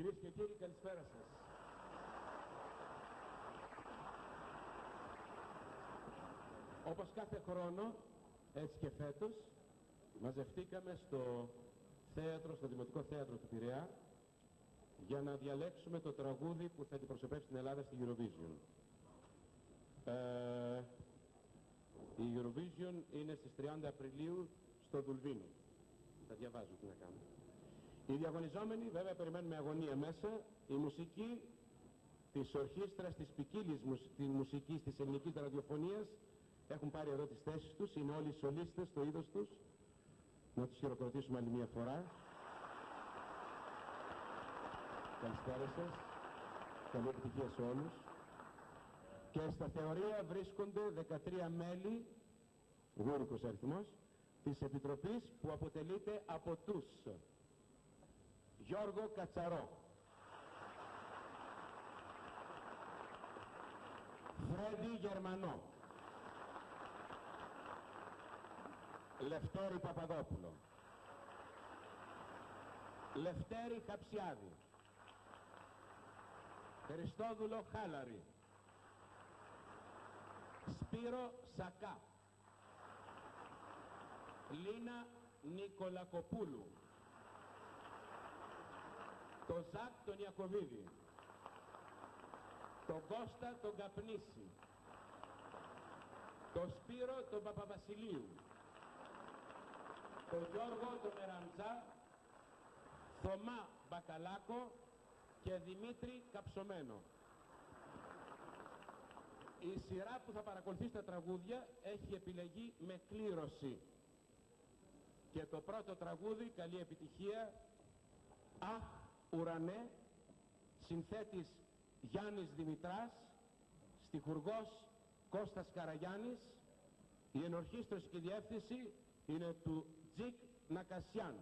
Κυρίες και κύριοι, καλησπέρα σας. Όπως κάθε χρόνο, έτσι και φέτος, μαζευτήκαμε στο θέατρο, στο Δημοτικό Θέατρο του Πειραιά, για να διαλέξουμε το τραγούδι που θα αντιπροσωπεύσει την Ελλάδα στη Eurovision. Ε, η Eurovision είναι στις 30 Απριλίου στο Δουλβίνο. Θα διαβάζω τι να κάνω. Οι διαγωνιζόμενοι βέβαια περιμένουμε αγωνία μέσα. Η μουσική της ορχήστρας της ποικίλης της μουσικής της ελληνικής ραδιοφωνίας έχουν πάρει εδώ τις θέσεις τους. Είναι όλοι σολίστες στο είδος τους. Να τους χειροκροτήσουμε άλλη μια φορά. Καλησπέρα σας. Καλή επιτυχία σε όλους. Και στα θεωρία βρίσκονται 13 μέλη, γούρικος αριθμός, της Επιτροπής που αποτελείται από τους Γιώργο Κατσαρό, Φρέντι Γερμανό, Λευτέρη Παπαδόπουλο, Λευτέρη Χαψιάδη, Χριστόδουλο Χάλαρη, Σπύρο Σακά, Λίνα Νικολακοπούλου, το Ζακ τον Ιακωβίδη, τον Κώστα τον Καπνίση, το Σπύρο τον Παπαβασιλείου, τον Γιώργο τον Μεραντζά, Θωμά Μπακαλάκο και Δημήτρη Καψωμένο. Η σειρά που θα παρακολουθεί τα τραγούδια έχει επιλεγεί με κλήρωση. Και το πρώτο τραγούδι, καλή επιτυχία, «Αχ, ουρανέ», συνθέτης Γιάννης Δημητράς, στιχουργός Κώστας Καραγιάννης, η ενορχίστρωση και η διεύθυνση είναι του Τζικ Νακασιάν.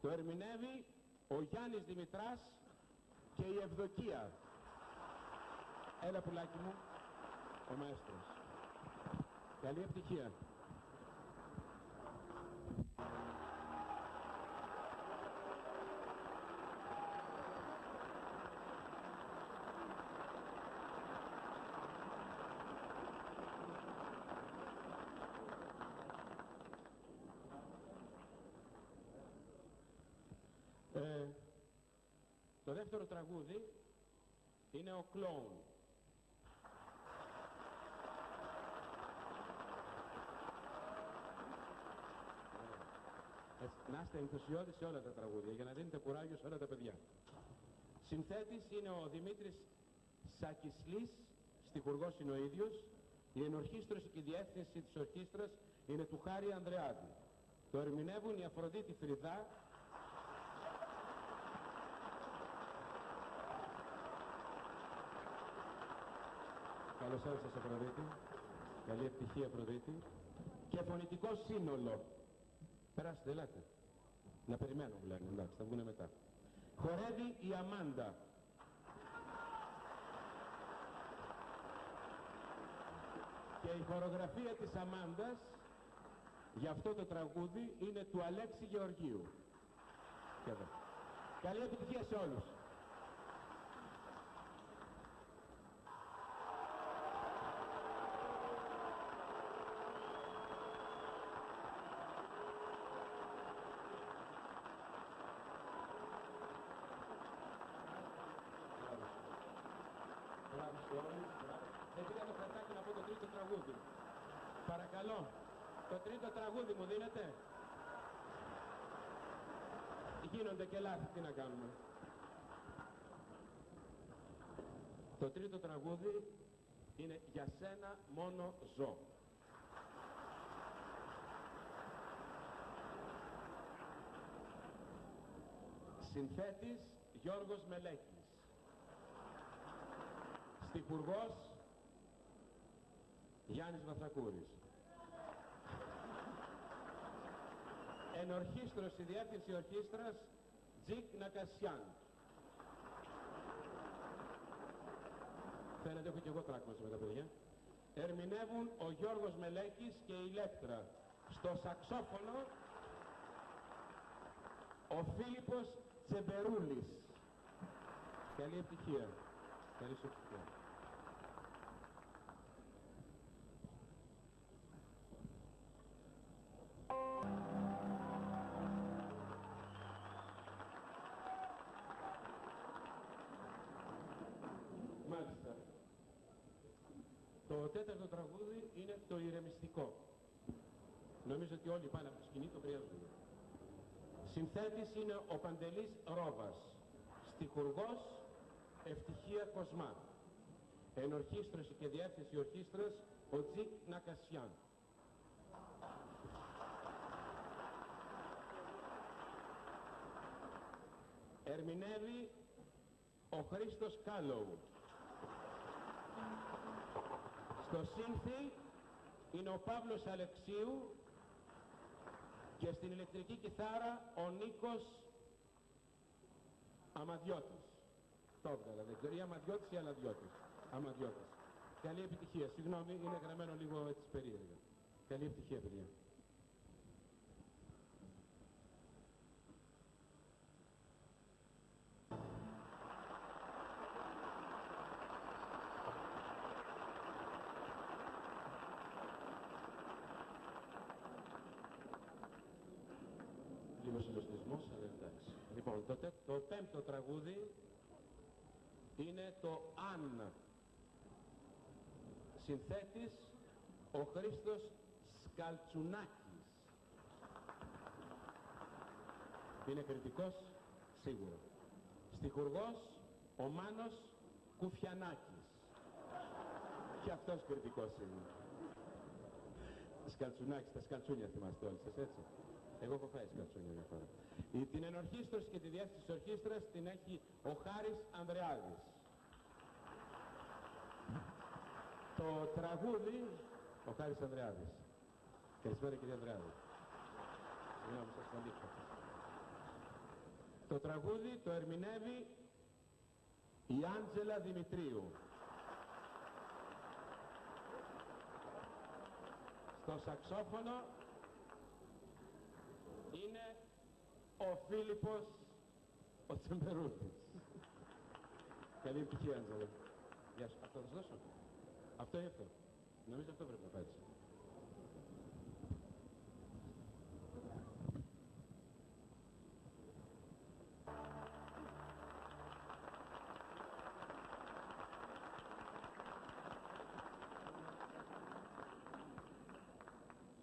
Το ερμηνεύει ο Γιάννης Δημητράς και η Ευδοκία. Έλα πουλάκι μου, ο μαέστρος. Καλή επιτυχία. Ε, το δεύτερο τραγούδι είναι ο κλόουν. Ε, να είστε ενθουσιώδεις σε όλα τα τραγούδια για να δίνετε κουράγιο σε όλα τα παιδιά. Συνθέτης είναι ο Δημήτρης Σακισλής, στιχουργός είναι ο ίδιος. Η ενορχίστρωση και η διεύθυνση της ορχήστρας είναι του Χάρη Ανδρεάδη. Το ερμηνεύουν η Αφροδίτη Φρυδά, Καλώς όρισες Αφροδίτη. Καλή επιτυχία Αφροδίτη. Και φωνητικό σύνολο. Περάστε, ελάτε. Να περιμένω που λένε, εντάξει, θα βγουν μετά. Χορεύει η Αμάντα. Και η χορογραφία της Αμάντας για αυτό το τραγούδι είναι του Αλέξη Γεωργίου. Και εδώ. Καλή επιτυχία σε όλους. Δεν πήρα το χαρτάκι να πω το τρίτο τραγούδι. Παρακαλώ. Το τρίτο τραγούδι μου δίνετε; Γίνονται και λάθη, τι να κάνουμε. Το τρίτο τραγούδι είναι «Για σένα μόνο ζω». Συνθέτης Γιώργος Μελέκης. Στιχουργός Γιάννης Βαθακούρης. Ενορχίστρωση διεύθυνση ορχήστρας Τζικ Νακασιάν. Φαίνεται έχω και εγώ τράκμας με τα παιδιά. Ερμηνεύουν ο Γιώργος Μελέκης και η Ηλέκτρα. Στο σαξόφωνο ο Φίλιππος Τσεμπερούλης. Καλή επιτυχία. Καλή σου επιτυχία. Το τέταρτο τραγούδι είναι το ηρεμιστικό. Νομίζω ότι όλοι πάνε από τη σκηνή το χρειάζονται. Συνθέτης είναι ο Παντελής Ρόβας. Στιχουργός Ευτυχία Κοσμά. Ενορχίστρωση και διεύθυνση ορχήστρας ο Τζικ Νακασιάν. Ερμηνεύει ο Χρήστος Κάλοου. Στο σύνθη είναι ο Παύλος Αλεξίου και στην ηλεκτρική κιθάρα ο Νίκος Αμαδιώτης. Το έβγαλα, δεν ξέρω, ή Αμαδιώτης ή Αλαδιώτης. Αμαδιώτης. Καλή επιτυχία. Συγγνώμη, είναι γραμμένο λίγο έτσι περίεργα. Καλή επιτυχία, παιδιά. Λίγο συλλογισμός, αλλά εντάξει. Λοιπόν, το, τε- το πέμπτο τραγούδι είναι το «Αν». Συνθέτης ο Χρήστος Σκαλτσουνάκης. Είναι κριτικός, σίγουρα. Στιχουργός ο Μάνος Κουφιανάκης. Και αυτός κριτικός είναι. Σκαλτσουνάκης, τα σκαλτσούνια θυμάστε όλοι σας, έτσι. Εγώ έχω φάει σκαλτσούνια μια φορά. Η, την ενορχίστρωση και τη διεύθυνση της ορχήστρας την έχει ο Χάρης Ανδρεάδης. Το τραγούδι, ο Χάρης Ανδρεάδης. Καλησπέρα κύριε Ανδρεάδη. Συγγνώμη, σας καλύπτω. Το τραγούδι το ερμηνεύει η Άντζελα Δημητρίου. Στο σαξόφωνο είναι ο Φίλιππος ο Τσεμπερούτης. Καλή επιτυχία, Άντζελα. Γεια σου. Αυτό θα σου δώσω. Αυτό ή αυτό. Νομίζω αυτό πρέπει να πάρεις.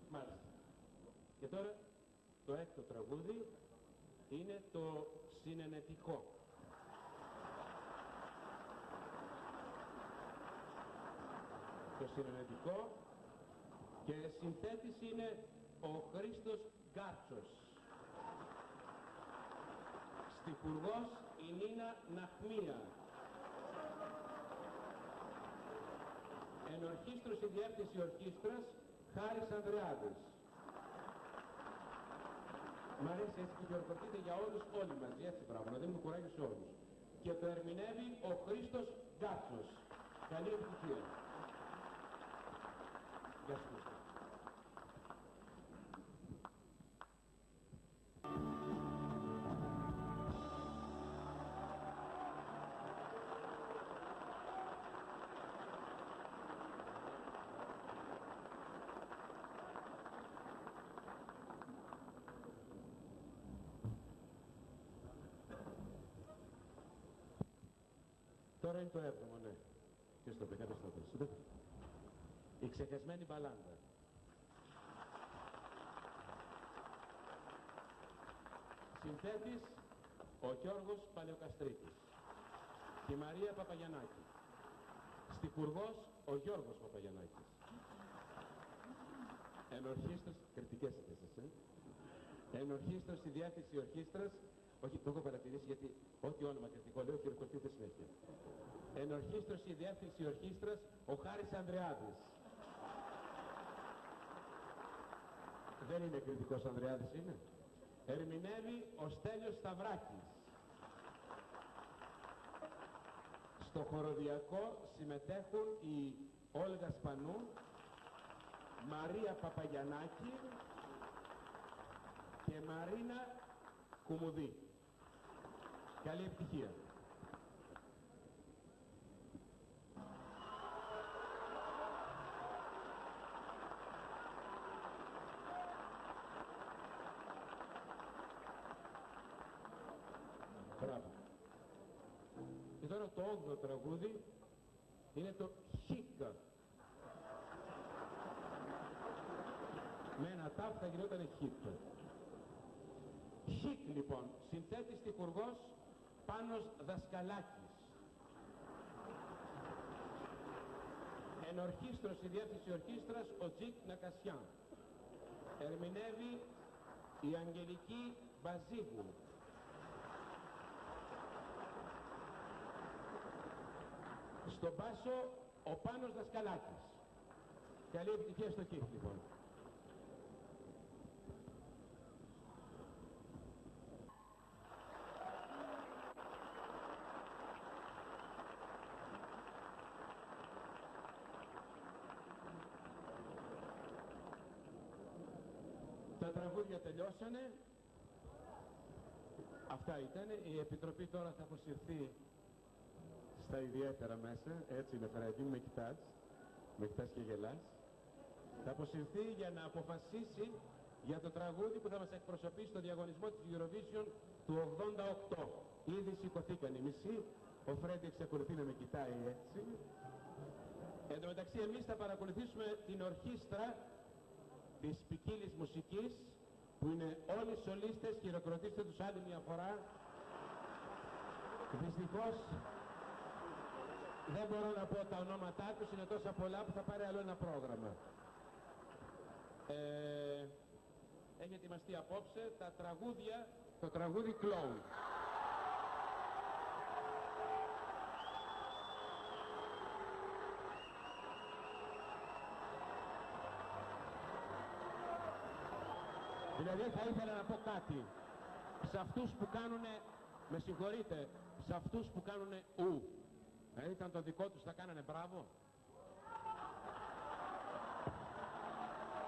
Μάλιστα. Και τώρα το έκτο τραγούδι είναι το συνενετικό. Το συνενετικό και συνθέτης είναι ο Χρήστος Γκάτσος. Στιχουργός η Νίνα Ναχμία. Ενορχίστρωση διεύθυνση ορχήστρας Χάρης Ανδρεάδης. Μ' αρέσει έτσι που γιορταστείτε για όλους όλοι μαζί, έτσι πράγμα, να δίνουμε κουράγιο σε όλους. Και το ερμηνεύει ο Χρήστος Γκάτσος. Καλή επιτυχία. Γεια σου Τώρα είναι το έβδομο, ναι. Και στο πεκάτο στο τέλος. Η ξεχασμένη μπαλάντα. Συνθέτης ο Γιώργος Παλαιοκαστρίτης. Και η Μαρία Παπαγιαννάκη. Στιχουργός ο Γιώργος Παπαγιαννάκης. Ενορχίστρας, κριτικές αυτές, ε. Ενορχίστρας στη διάθεση ορχήστρας, όχι το έχω παρατηρήσει γιατί ό,τι όνομα κριτικό λέω χειροκροτείται συνέχεια. Ενορχίστρας στη διεύθυνση ορχήστρας ο Χάρης Ανδρεάδης. Δεν είναι κριτικός Ανδρεάδης είναι. Ερμηνεύει ο Στέλιος Σταυράκης. Στο χοροδιακό συμμετέχουν η Όλγα Σπανού, Μαρία Παπαγιαννάκη και Μαρίνα Κουμουδή. Καλή επιτυχία. Μπράβο. Και τώρα το 8ο τραγούδι είναι το Χίκα. Με ένα τάφ θα γινόταν Χίκα. Χίκ λοιπόν, συνθέτης τυχουργός Πάνος Δασκαλάκης. Ενορχίστρωση διεύθυνση ορχήστρας ο Τζικ Νακασιάν. Ερμηνεύει η Αγγελική Μπαζίγου. Στον Πάσο ο Πάνος Δασκαλάκης. Καλή επιτυχία στο Χίκ λοιπόν. Τα τραγούδια τελειώσανε. Αυτά ήταν. Η Επιτροπή τώρα θα αποσυρθεί στα ιδιαίτερα μέσα. Έτσι είναι Φραγκή, με κοιτάς. Με κοιτάς και γελάς. Θα αποσυρθεί για να αποφασίσει για το τραγούδι που θα μας εκπροσωπήσει στο διαγωνισμό της Eurovision του 88. Ήδη σηκωθήκαν οι μισοί. Ο Φρέντι εξακολουθεί να με κοιτάει έτσι. Εν τω μεταξύ εμείς θα παρακολουθήσουμε την ορχήστρα της ποικίλης μουσικής που είναι όλοι οι σολίστες, χειροκροτήστε τους άλλη μια φορά. Δυστυχώς δεν μπορώ να πω τα ονόματά τους, είναι τόσα πολλά που θα πάρει άλλο ένα πρόγραμμα. Ε, έχει ετοιμαστεί απόψε τα τραγούδια, το τραγούδι Clown. Δηλαδή θα ήθελα να πω κάτι. Σε αυτούς που κάνουνε, με συγχωρείτε, σε αυτούς που κάνουνε ου. Ε, ήταν το δικό τους, θα κάνανε μπράβο.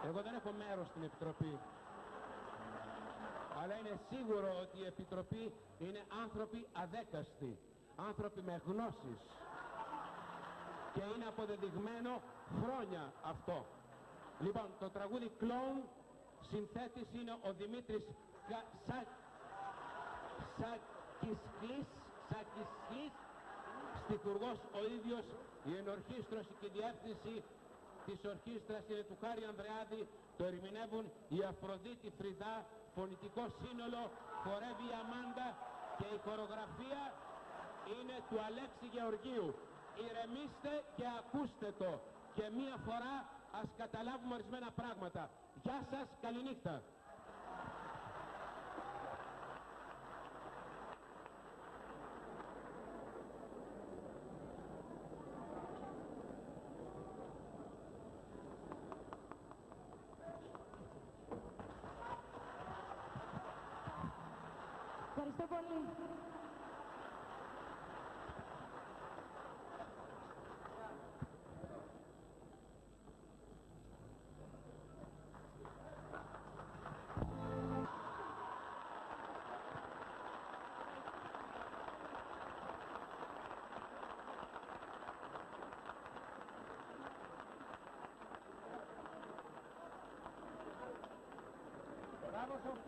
Εγώ δεν έχω μέρος στην Επιτροπή. Αλλά είναι σίγουρο ότι η Επιτροπή είναι άνθρωποι αδέκαστοι. Άνθρωποι με γνώσεις. Και είναι αποδεδειγμένο χρόνια αυτό. Λοιπόν, το τραγούδι «Κλόουν» συνθέτης είναι ο Δημήτρης Κα... Σα... Σακισκλής, Σακισκλής, στιχουργός ο ίδιος, η ενορχίστρωση και η διεύθυνση της ορχήστρας είναι του Χάρη Ανδρεάδη, το ερμηνεύουν η Αφροδίτη Φρυδά, φωνητικό σύνολο, χορεύει η Αμάντα και η χορογραφία είναι του Αλέξη Γεωργίου. Ηρεμήστε και ακούστε το και μία φορά ας καταλάβουμε ορισμένα πράγματα. Γεια σας, καληνύχτα. Ευχαριστώ πολύ. Μπράβο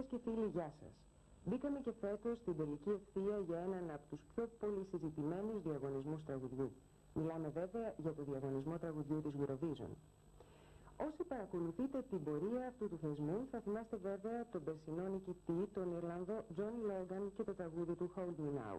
Φίλες και φίλοι, γεια σας. Μπήκαμε και φέτος στην τελική ευθεία για έναν από τους πιο πολύ συζητημένους διαγωνισμούς τραγουδιού. Μιλάμε βέβαια για το διαγωνισμό τραγουδιού της Eurovision. Όσοι παρακολουθείτε την πορεία αυτού του θεσμού θα θυμάστε βέβαια τον περσινό νικητή, τον Ιρλανδό Johnny Logan και το τραγούδι του Hold Me Now.